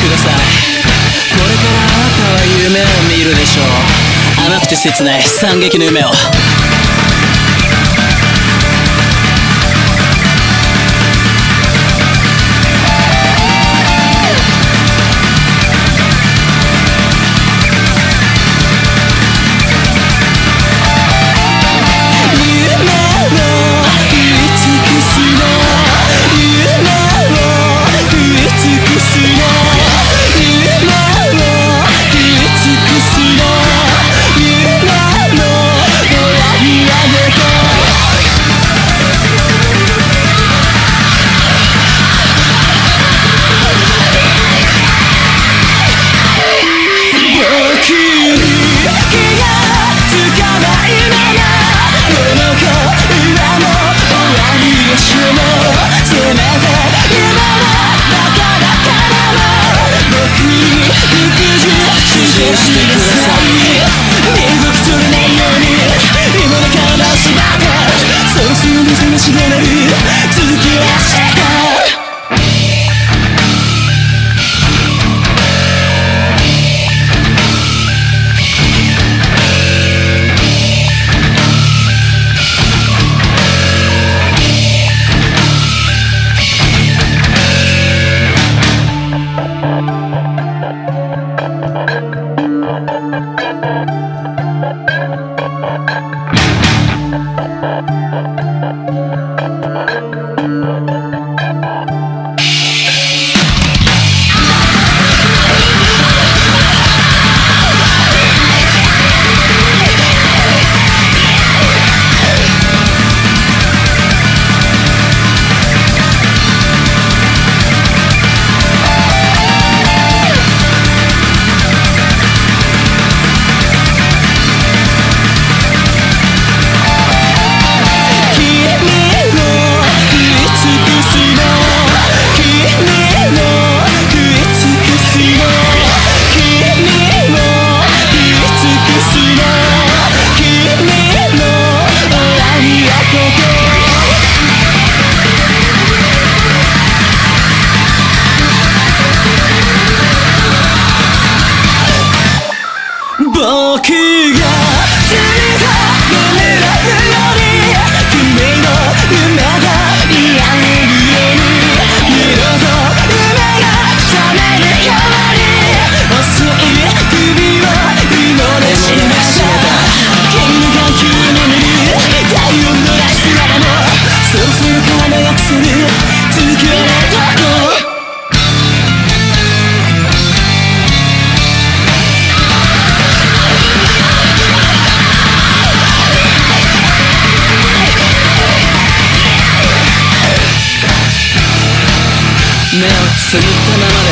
ください。これからあなたは夢を見るでしょう。甘くて切ない惨劇の夢を。 네가 들이가 눈물을 흘러 ぶったままで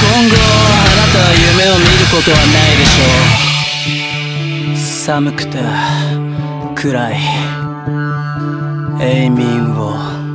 今後あなたは夢を見ることはないでしょう。寒くて暗い。永眠を。